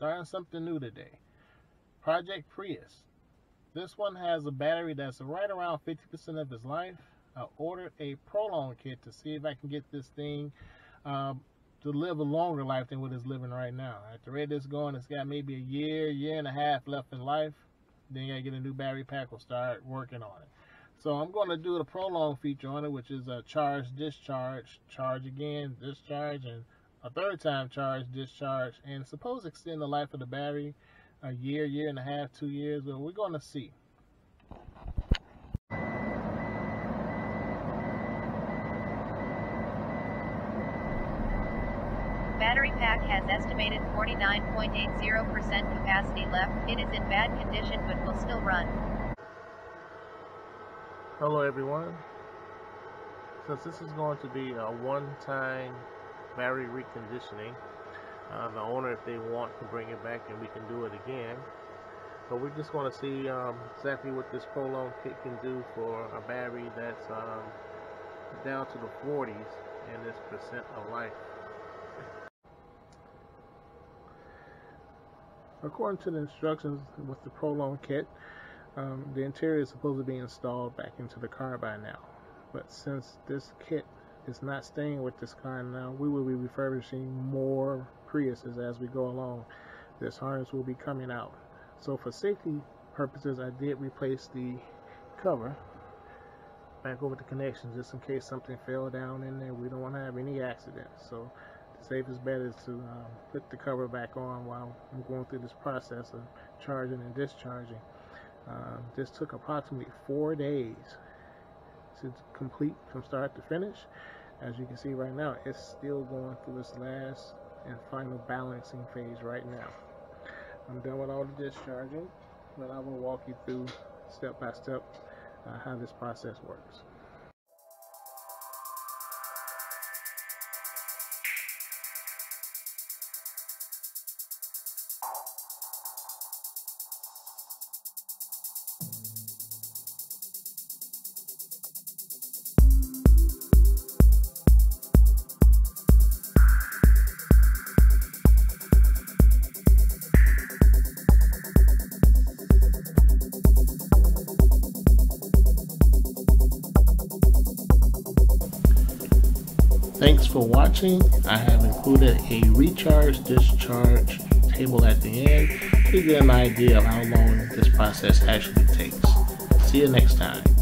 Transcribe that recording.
learned something new today. Project Prius. This one has a battery that's right around 50% of its life. I ordered a Prolong kit to see if I can get this thing um, to live a longer life than what it's living right now. At the rate it's going, it's got maybe a year, year and a half left in life. Then you gotta get a new battery pack or start working on it. So I'm going to do the prolong feature on it, which is a charge, discharge, charge again, discharge, and a third time charge, discharge, and suppose extend the life of the battery a year, year and a half, two years. But we're going to see. Battery pack has estimated 49.80% capacity left. It is in bad condition but will still run. Hello everyone. Since this is going to be a one-time battery reconditioning, uh, the owner, if they want, can bring it back and we can do it again. But we just want to see um, exactly what this Prolong kit can do for a battery that's um, down to the 40s and this percent of life. According to the instructions with the Prolong kit, um, the interior is supposed to be installed back into the car by now. But since this kit is not staying with this car now, we will be refurbishing more Priuses as we go along. This harness will be coming out. So for safety purposes, I did replace the cover back over the connections just in case something fell down in there. We don't want to have any accidents. So the safest bet is to um, put the cover back on while I'm going through this process of charging and discharging. Uh, this took approximately four days to complete from start to finish. As you can see right now, it's still going through its last and final balancing phase right now. I'm done with all the discharging, but I will walk you through step by step uh, how this process works. Thanks for watching. I have included a recharge discharge table at the end to get an idea of how long this process actually takes. See you next time.